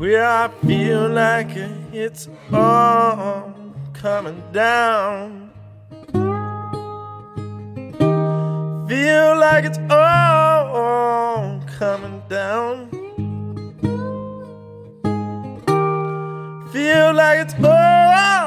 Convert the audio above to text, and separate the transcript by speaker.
Speaker 1: where I feel like it's all coming down. Feel like it's all coming down. Feel like it's all.